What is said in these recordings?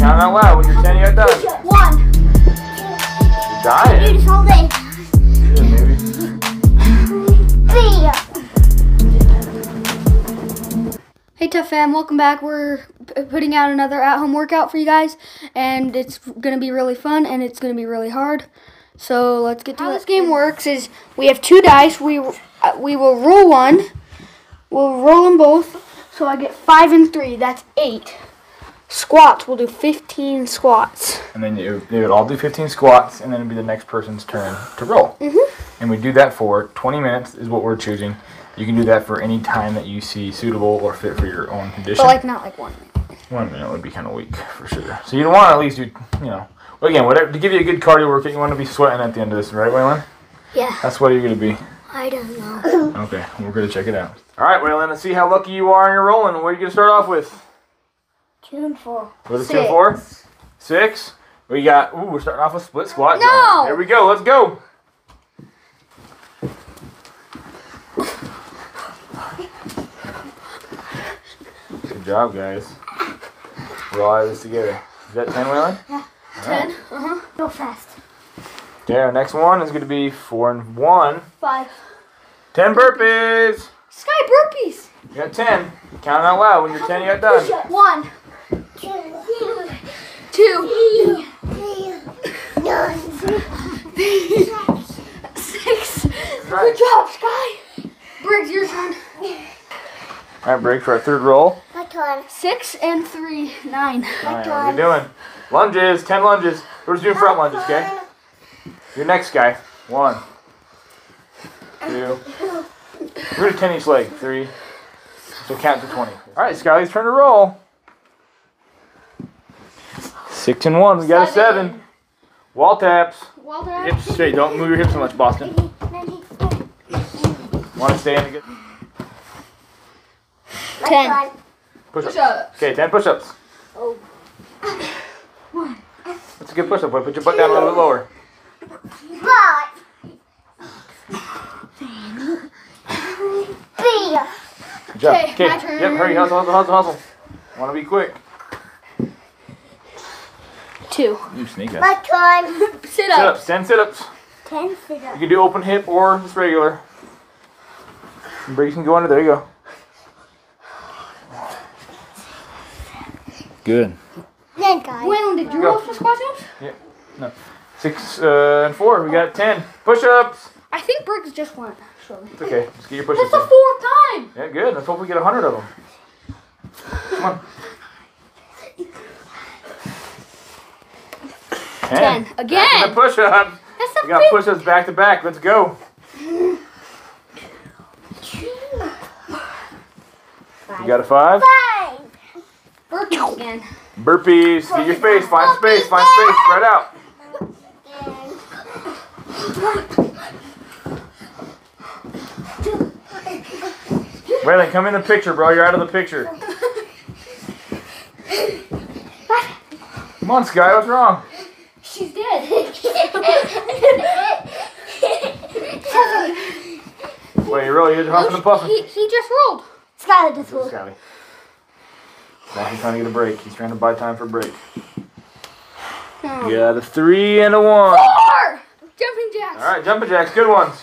Count out loud. When you're 10, you got done. One. You're Do dying. this all day. Yeah, maybe. Hey Tough Fam, welcome back. We're putting out another at-home workout for you guys, and it's going to be really fun and it's going to be really hard. So let's get to How this game works is we have two dice. We uh, we will roll one. We'll roll them both. So I get five and three. That's eight. Squats. We'll do fifteen squats. And then you, they would all do 15 squats, and then it'd be the next person's turn to roll. Mm-hmm. And we do that for 20 minutes, is what we're choosing. You can do that for any time that you see suitable or fit for your own condition. But like not like one. Minute. One minute would be kind of weak for sure. So you want to at least do, you know, well, again, whatever to give you a good cardio workout, you want to be sweating at the end of this, right, Waylon? Yeah. That's what you're gonna be. I don't know. Okay, we're gonna check it out. All right, Waylon, let's see how lucky you are in your rolling. What are you gonna start off with? Two and four. What is it, two and four? Six. We got. Ooh, we're starting off with split squat. No! jump. Here we go. Let's go. Good job, guys. We're all out of this together. Is that ten, Waylon? Ten. Uh-huh. Go fast. Okay, our next one is going to be four and one. Five. Ten burpees. Sky burpees. You got ten. Count out loud. When you're ten, you got done. One, Two. two, six. Good job, Sky. Briggs, your turn. All right, break for our third roll. My turn. Six and three, nine. All right, what are you doing? Lunges. Ten lunges. We're just doing front lunges, okay? Your next guy. One. Two. We're gonna ten each leg. Three. So count to twenty. All right, Skyly's turn to roll. Six and one. We got a seven. Wall taps. Well done. Hips straight. Don't move your hips so much, Boston. Want to stay in a good Ten. push-ups. Push-ups. Okay, ten push-ups. Oh. That's a good push-up. boy. Put your butt down a little bit lower. Five. Three. Good job. Okay, turn. Yep. Hurry. Hustle. Hustle. Hustle. Hustle. Want to be quick. Two. You sneak up. My turn. Sit up. Sit-ups. Ten sit-ups. Ten sit ups. You can do open hip or just regular. And Briggs can go under. There you go. Good. Then guys. Waylon, did you Go. roll for squat jumps? Six uh, and four. We got ten push-ups. I think Briggs just went, actually. It's okay. Just get your That's push-ups the in. fourth time. Yeah, good. Let's hope we get a hundred of them. Come on. Ten. Back to Again. the push up. That's We got fifth. push-ups back to back. Let's go. You got a five? Five. Burpees again. Burpees. Get your face. Find space. Find space. Spread out. Waylon, come in the picture, bro. You're out of the picture. Come on, Sky. What's wrong? Really? You're huffing and puffing. He, he just rolled. Skylar just rolled. Scotty. he's trying to get a break. He's trying to buy time for a break. Hmm. You got a three and a one. Four. Jumping jacks. All right, jumping jacks, good ones.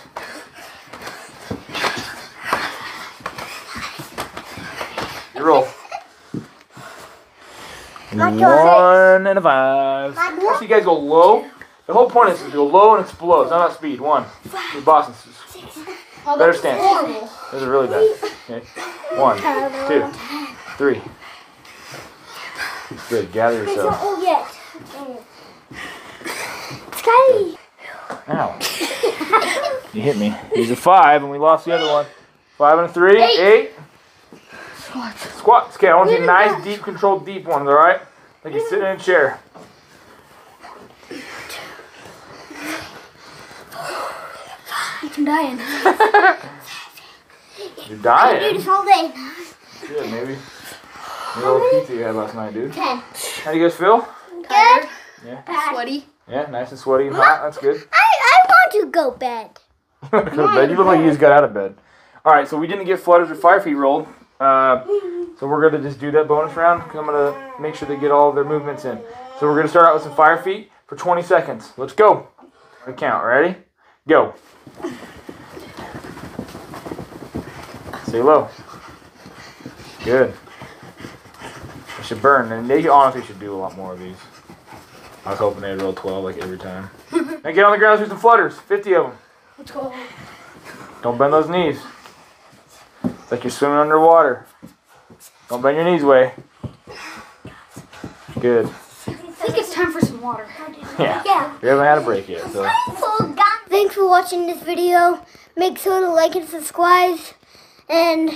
You roll. One and a five. So you guys go low. The whole point is to go low and explode. It's not about speed. One. Good Boston. Oh, Better stance. Horrible. Those are really bad. Okay. One, two, three. Good. Gather It's yourself. all yet. Sky. Ow. You hit me. He's a five, and we lost the other one. Five and a three. Eight. Eight. Squats. Squats. Okay, I want a nice, deep, controlled, deep ones, alright? Like you're sitting in a chair. I'm dying. You're Do dying. this all day. Good, maybe. Maybe a little pizza you had last night, dude. Ten. How do you guys feel? Tired. Yeah. Sweaty. Yeah, nice and sweaty and hot. That's good. I, I want to go bed. Go to bed. You look like you just got out of bed. Alright, so we didn't get flutters or fire feet rolled. Uh, so we're gonna just do that bonus round. i I'm gonna make sure they get all their movements in. So we're gonna start out with some fire feet for 20 seconds. Let's go. I count. Ready? Go. Stay low. Good. It should burn, and they honestly should do a lot more of these. I was hoping they'd roll 12 like every time. and get on the ground, do some flutters. 50 of them. Let's go. Don't bend those knees. It's like you're swimming underwater. Don't bend your knees way. Good. I think it's time for some water. Yeah. Yeah. We haven't had a break yet, so. Thanks for watching this video. Make sure to like and subscribe. And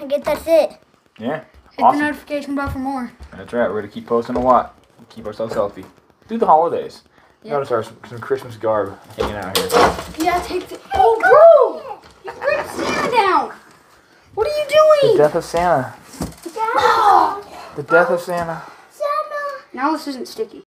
I guess that's it. Yeah. Hit the notification bell for more. That's right. We're gonna keep posting a lot. Keep ourselves healthy. Through the holidays. Yeah. Notice our some Christmas garb hanging out here. Yeah, take the. Oh, bro! You gripped Santa down! What are you doing? The death of Santa. Santa. The death of Santa. Santa. Now this isn't sticky.